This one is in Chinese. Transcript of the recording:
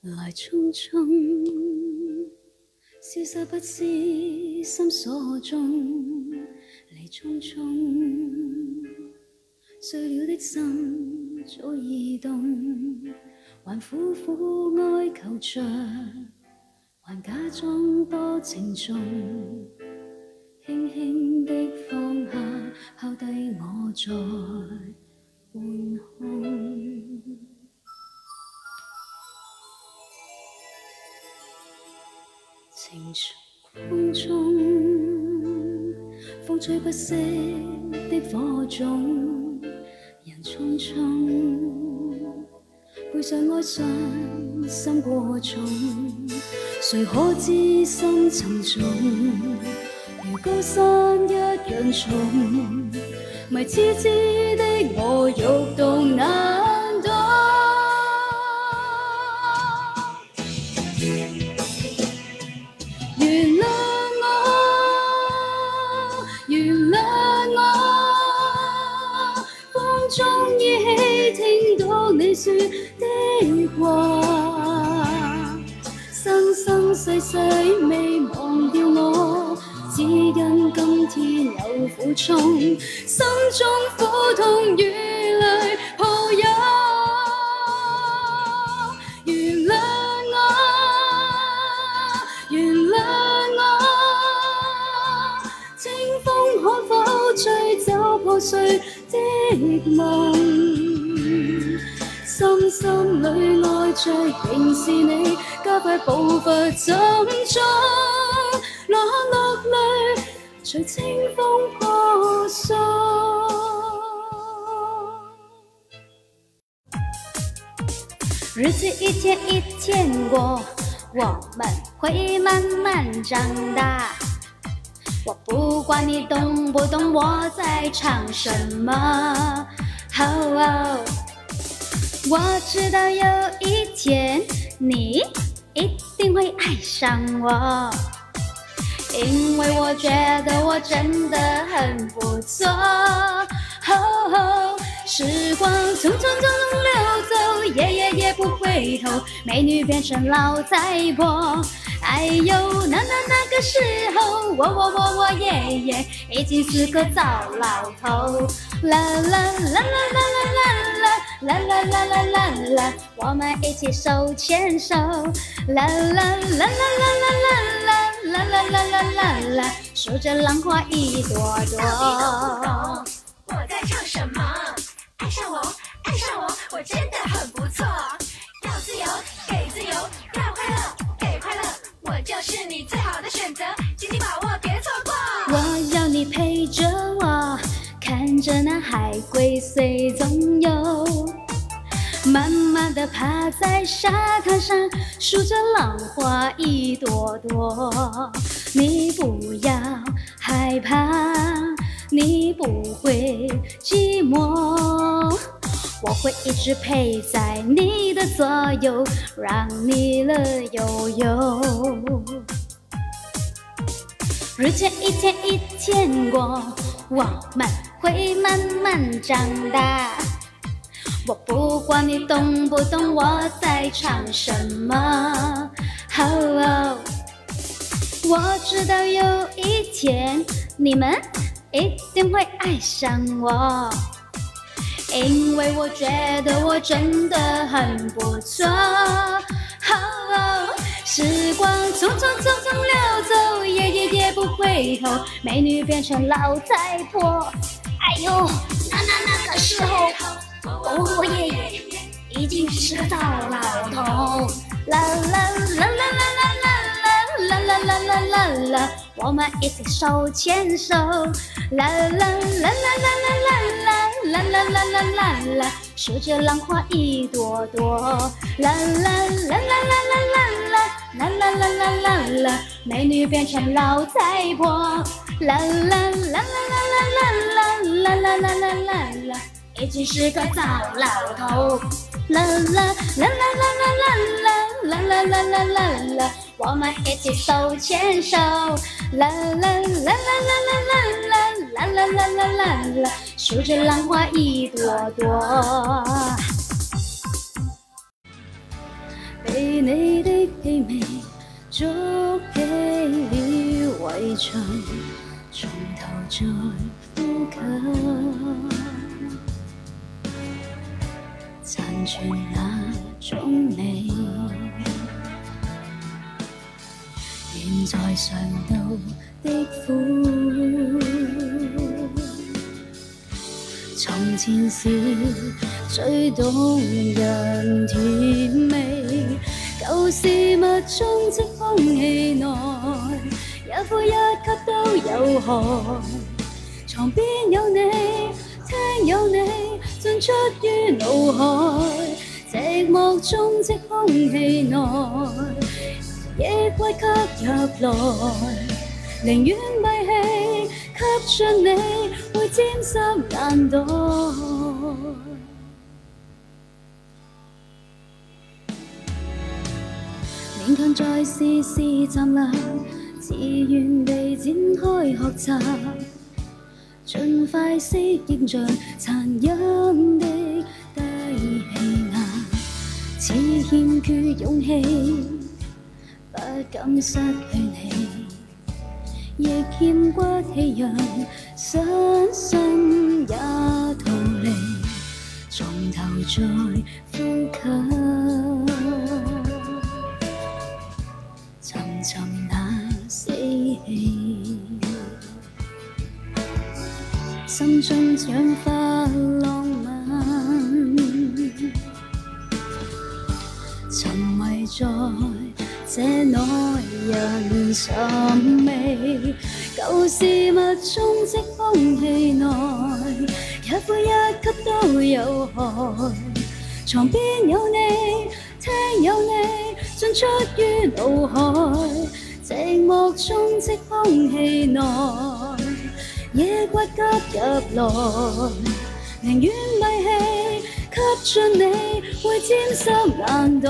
来匆匆，消失不知心所踪。离匆匆，碎了的心早已冻，还苦苦哀求着，还假装多情重，轻轻的放下，抛低我在半空。情从空中，风吹不息的火种，人匆匆，背上哀伤心过重，谁可知心沉重，如高山一样重，迷痴痴的我欲动难你说的话，生生世世未忘掉我，只因今天有苦衷，心中苦痛与泪抱拥。原谅我，原谅我，清风可否吹走破碎的梦？深深里爱着仍是你，加快步伐沉重，落落泪随清风破碎。日子一天一天过，我们会慢慢长大。我不管你懂不懂我在唱什么，哦，我知道有一天你一定会爱上我，因为我觉得我真的很不错。哦，时光匆匆匆匆流走，夜夜夜不回头，美女变成老太婆。哎呦，那那那个时候，我我我我爷爷已经是个糟老头。啦啦啦啦啦啦啦啦啦啦啦啦啦，我们一起手牵手。啦啦啦啦啦啦啦啦啦啦啦啦啦，数着浪花一朵朵。我在唱什么？爱上我，爱上我，我真的很不错。要自由，给自由；要快乐，给快乐。我就是你最好的选择，紧紧把握，别错过。我要你陪着我，看着那海龟随踪游，慢慢的趴在沙滩上，数着浪花一朵朵。你不要害怕，你不会寂寞。我会一直陪在你的左右，让你乐悠悠。日子一天一天过，我们会慢慢长大。我不管你懂不懂我在唱什么，哦，我知道有一天你们一定会爱上我。因为我觉得我真的很不错。哦，时光匆匆匆匆流走，夜夜夜不回头，美女变成老太婆。哎呦，那那那个时候，我我爷爷已经是个糟老头。啦啦啦啦啦啦啦啦啦啦啦啦啦，我们一起手牵手。啦啦啦啦啦啦啦啦。啦啦啦啦啦啦，数着浪花一朵朵。啦啦啦啦啦啦啦啦啦啦啦啦啦啦，美女变成老太婆。啦啦啦啦啦啦啦啦啦啦啦啦啦啦，已经是个糟老头。啦啦啦啦啦啦啦啦啦啦啦啦啦，我们一起手牵手。啦啦啦啦啦啦啦啦啦啦啦啦啦，数着浪花一朵朵。味，筑起了围墙，从头再呼吸，残存那种美。现在尝到的苦，从前是最动人甜味。旧事物中即空气内，一呼一吸都有害。床边，有你，出于脑海。寂寞中即空气内，抑郁吸入来，宁愿闭气，吸进你，会沾湿眼袋。勉强在试试站立，自愿地展开学习，尽快适应着残忍的低气压，似欠缺勇气，不敢失去你，亦欠骨气让身心也逃离，从头再呼吸。寻寻那死气，心中长发浪漫，沉迷在这耐人寻味。旧事物中即空气内，一呼一吸都有害。床边有你，厅有你，进出于脑海。寂寞中即空气内，野骨吸入来，宁愿闭气，吸进你，会沾湿眼袋。